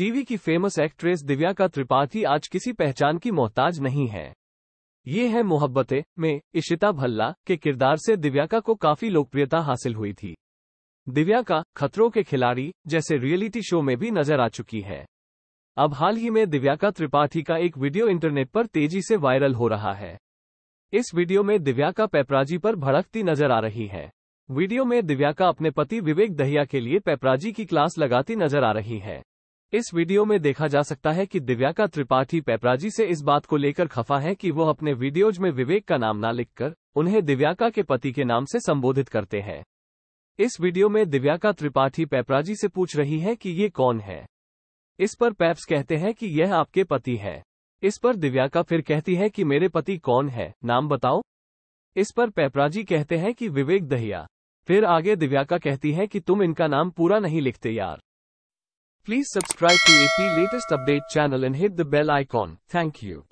TV की famous actress दिव्याका Tripathi आज किसी पहचान की मोहताज नहीं है। ये है मोहब्बतें में इशिता भल्ला के किरदार से दिव्याका को काफ़ी लोकप्रियता हासिल हुई थी। दिव्याका खतरों के खिलाड़ी जैसे रियलिटी शो में भी नज़र आ चुकी है। अब हाल ही में दिव्याका त्रिपाठी का एक वीडियो इंटरनेट पर तेज़ी से वायरल हो रहा है। इस वीडियो में दिव्याका पेपराजी पर भड़कती नज़र आ रही है। वीडियो में दिव्याका अपने पति विवेक दहिया के लिए पेपराजी की क्लास लगाती नज़र आ रही है। इस वीडियो में देखा जा सकता है कि दिव्याका त्रिपाठी पेपराजी से इस बात को लेकर खफा है कि वो अपने वीडियोज़ में विवेक का नाम ना लिखकर उन्हें दिव्याका के पति के नाम से संबोधित करते हैं। इस वीडियो में दिव्याका त्रिपाठी पेपराजी से पूछ रही है कि ये कौन है? इस पर पैप्स कहते हैं कि यह आपके पति है। इस पर दिव्याका फिर कहती है कि मेरे पति कौन है? नाम बताओ। इस पर पेपराजी कहते हैं कि विवेक दहिया। फिर आगे दिव्याका कहती है कि तुम इनका नाम पूरा नहीं लिखते यार। Please subscribe to AP latest update channel and hit the bell icon. Thank you.